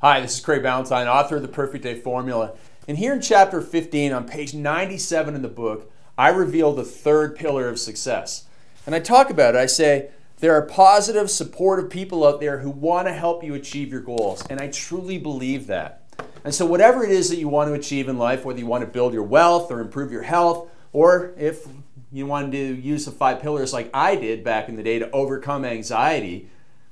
Hi, this is Craig Ballantyne, author of The Perfect Day Formula. And here in chapter 15, on page 97 in the book, I reveal the third pillar of success. And I talk about it. I say, there are positive, supportive people out there who want to help you achieve your goals. And I truly believe that. And so, whatever it is that you want to achieve in life, whether you want to build your wealth or improve your health, or if you wanted to use the five pillars like I did back in the day to overcome anxiety,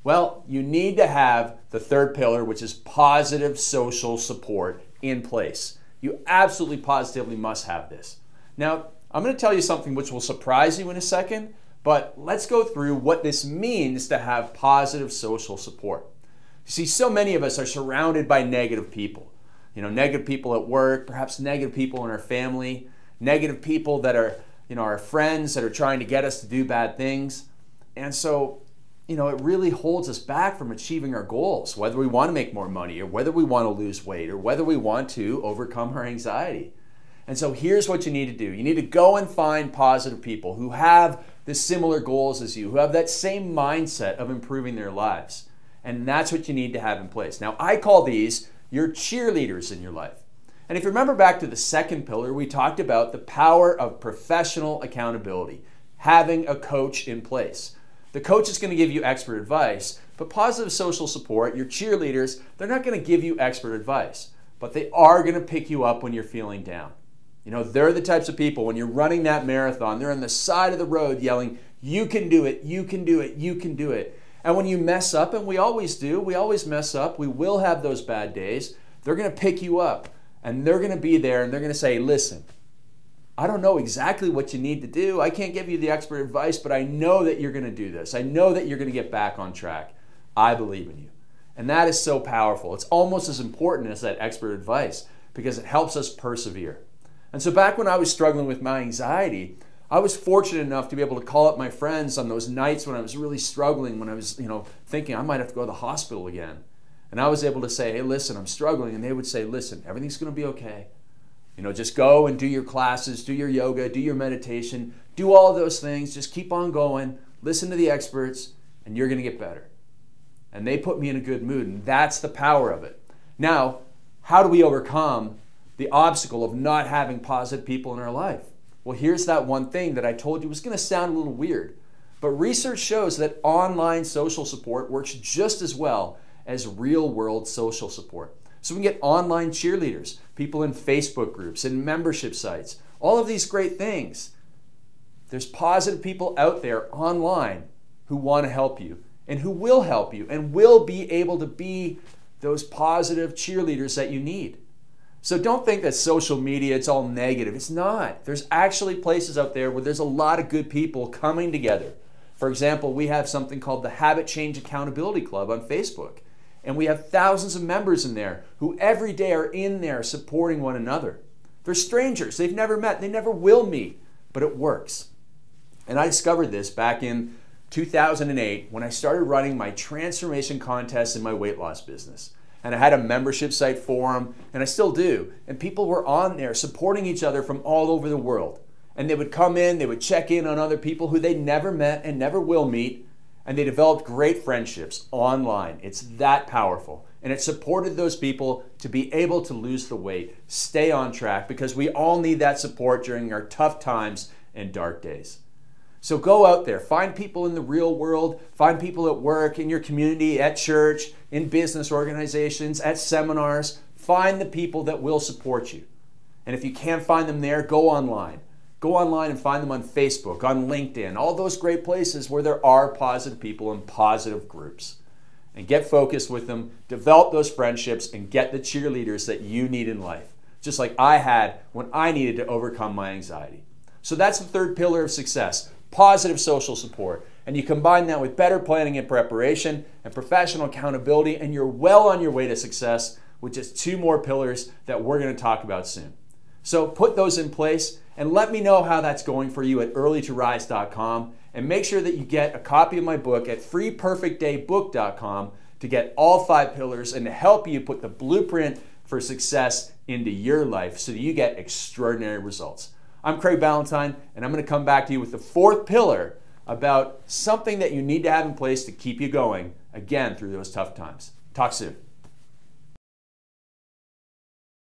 well, you need to have the third pillar, which is positive social support, in place. You absolutely positively must have this. Now, I'm going to tell you something which will surprise you in a second, but let's go through what this means to have positive social support. You see, so many of us are surrounded by negative people. You know, negative people at work, perhaps negative people in our family, negative people that are, you know, our friends that are trying to get us to do bad things. And so you know, it really holds us back from achieving our goals, whether we want to make more money or whether we want to lose weight or whether we want to overcome our anxiety. And so here's what you need to do you need to go and find positive people who have the similar goals as you, who have that same mindset of improving their lives. And that's what you need to have in place. Now, I call these your cheerleaders in your life. And if you remember back to the second pillar, we talked about the power of professional accountability, having a coach in place. The coach is going to give you expert advice, but positive social support, your cheerleaders, they're not going to give you expert advice, but they are going to pick you up when you're feeling down. You know, they're the types of people, when you're running that marathon, they're on the side of the road yelling, You can do it, you can do it, you can do it. And when you mess up, and we always do, we always mess up, we will have those bad days, they're going to pick you up and they're going to be there and they're going to say, Listen, I don't know exactly what you need to do. I can't give you the expert advice, but I know that you're going to do this. I know that you're going to get back on track. I believe in you. And that is so powerful. It's almost as important as that expert advice because it helps us persevere. And so, back when I was struggling with my anxiety, I was fortunate enough to be able to call up my friends on those nights when I was really struggling, when I was, you know, thinking I might have to go to the hospital again. And I was able to say, hey, listen, I'm struggling. And they would say, listen, everything's going to be okay. You know, just go and do your classes, do your yoga, do your meditation, do all those things. Just keep on going, listen to the experts, and you're going to get better. And they put me in a good mood, and that's the power of it. Now, how do we overcome the obstacle of not having positive people in our life? Well, here's that one thing that I told you was going to sound a little weird. But research shows that online social support works just as well as real world social support. So we can get online cheerleaders, people in Facebook groups and membership sites, all of these great things. There's positive people out there online who want to help you and who will help you and will be able to be those positive cheerleaders that you need. So don't think that social media it's all negative. It's not. There's actually places out there where there's a lot of good people coming together. For example, we have something called the Habit Change Accountability Club on Facebook. And we have thousands of members in there who every day are in there supporting one another. They're strangers, they've never met, they never will meet, but it works. And I discovered this back in 2008 when I started running my transformation contest in my weight loss business. And I had a membership site forum, and I still do. And people were on there supporting each other from all over the world. And they would come in, they would check in on other people who they never met and never will meet, and they developed great friendships online. It's that powerful. And it supported those people to be able to lose the weight, stay on track, because we all need that support during our tough times and dark days. So go out there, find people in the real world, find people at work, in your community, at church, in business organizations, at seminars. Find the people that will support you. And if you can't find them there, go online. Go online and find them on Facebook, on LinkedIn, all those great places where there are positive people and positive groups. And get focused with them, develop those friendships, and get the cheerleaders that you need in life, just like I had when I needed to overcome my anxiety. So that's the third pillar of success positive social support. And you combine that with better planning and preparation and professional accountability, and you're well on your way to success with just two more pillars that we're going to talk about soon. So put those in place and let me know how that's going for you at earlytorise.com. And make sure that you get a copy of my book at freeperfectdaybook.com to get all five pillars and to help you put the blueprint for success into your life so that you get extraordinary results. I'm Craig Ballantyne, and I'm going to come back to you with the fourth pillar about something that you need to have in place to keep you going again through those tough times. Talk soon.